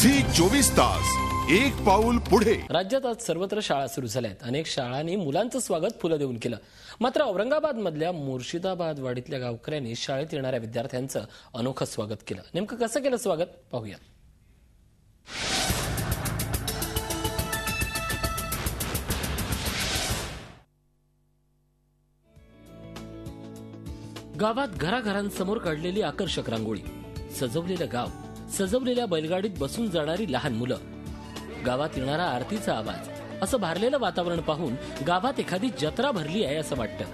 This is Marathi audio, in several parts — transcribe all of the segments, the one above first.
झी चोवीस तास एक पाऊल पुढे. राज्यात आज सर्वत्र शाळा सुरू झाल्या आहेत अनेक शाळांनी मुलांचं स्वागत फुलं देऊन केलं. मात्र औरंगाबाद मधल्या मुर्शिदाबाद वाडीतल्या गावकऱ्यांनी शाळेत येणाऱ्या विद्यार्थ्यांचं अनोखं स्वागत केलं. नेमकं कसं केलं स्वागत? पाहूया गावात घराघरांसमोर काढलेली आकर्षक रांगोळी सजवलेलं गाव सजवलेल्या बैलगाडीत बसून जाणारी लहान मुलं. गावात येणारा आरतीचा आवाज असं भारलेलं वातावरण पाहून गावात एखादी जत्रा भरली आहे असं वाटतं.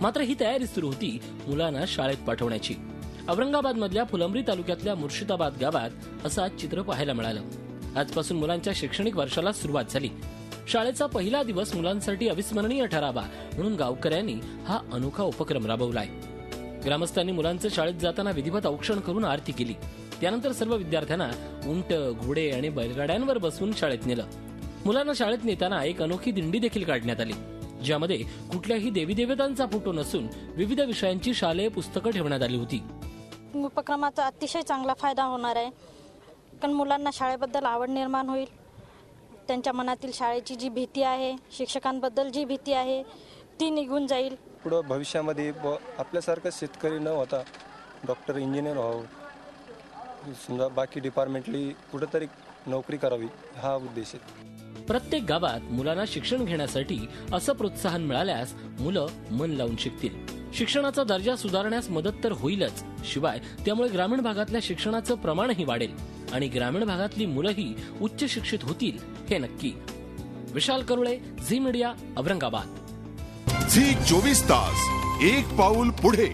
मात्र ही तयारी सुरू होती मुलांना शाळेत पाठवण्याची. औरंगाबाद मधल्या फुलंब्री तालुक्यातल्या मुर्शिदाबाद गावात असं आज चित्र पाहायला मिळालं. आजपासून मुलांच्या शैक्षणिक वर्षाला सुरुवात झाली. शाळेचा पहिला दिवस मुलांसाठी अविस्मरणीय ठरावा म्हणून गावकऱ्यांनी हा अनोखा उपक्रम राबवलाय. ग्रामस्थांनी मुलांचं शाळेत जाताना विधिवत औक्षण करून आरती केली. त्यानंतर सर्व विद्यार्थ्यांना उंट घोडे आणि बैलगाड्यांवर बसवून शाळेत नेलं. मुलांना शाळेत नेताना एक अनोखी दिंडी देखील काढण्यात आली ज्यामध्ये कुठल्याही देवी देवतांचा फोटो नसून विविध विषयांची शालेय पुस्तकं ठेवण्यात आली होती. उपक्रमाचा अतिशय चांगला फायदा होणार आहे कारण मुलांना शाळेबद्दल आवड निर्माण होईल. त्यांच्या मनातील शाळेची जी भीती आहे शिक्षकांबद्दल जी भीती आहे ती निघून जाईल. पुढं भविष्यामध्ये ब आपल्यासारखं शेतकरी न होता डॉक्टर इंजिनियर व्हावं. समजा बाकी डिपार्टमेंटली कुठंतरी नोकरी करावी हा उद्देश आहे. प्रत्येक गावात मुलांना शिक्षण घेण्यासाठी असं प्रोत्साहन मिळाल्यास मुलं मन लावून शिकतील. शिक्षणाचा दर्जा सुधारण्यास मदत तर होईलच. शिवाय त्यामुळे ग्रामीण भागातल्या शिक्षणाचं प्रमाणही वाढेल आणि ग्रामीण भागातली मुलंही उच्च शिक्षित होतील हे नक्की. Vishal Karule Zee media Aurangabad. Zee चोवीस तास एक पाऊल पुढे.